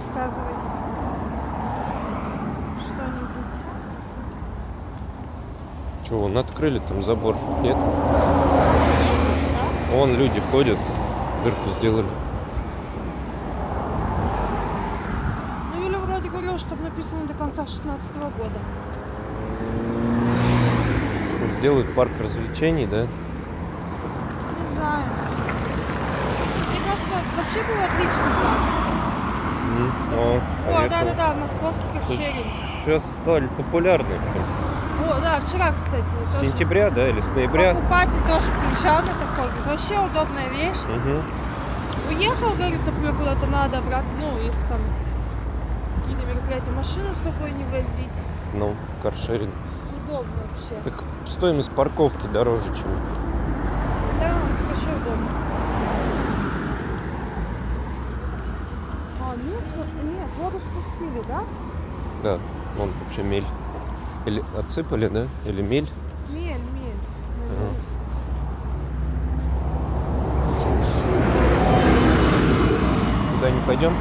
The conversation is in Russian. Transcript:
рассказывай. Что-нибудь. Че, вон открыли там забор? Нет? Вон люди ходят, дырку сделали. Ну, Юля вроде говорила, чтобы написано до конца 16 года. Сделают парк развлечений, да? Не знаю. Мне кажется, вообще был отличный план. М, О, да-да-да, московский ковчег. Сейчас стали популярны. О, да, вчера, кстати. С тоже сентября, да, или с ноября? Покупатель тоже приезжал на такой. Говорит, вообще удобная вещь. Мгм. Уехал, говорит, например, куда-то надо обратно, ну, если там какие-то мероприятия, машину с собой не возить. Ну, каршеринг. Удобно вообще. Так стоимость парковки дороже, чем... Да, вообще удобно. А, нет, вот, нет, воду спустили, да? Да, вон вообще мель. Или отсыпали, да? Или мель? Мель, мель. Куда не пойдем?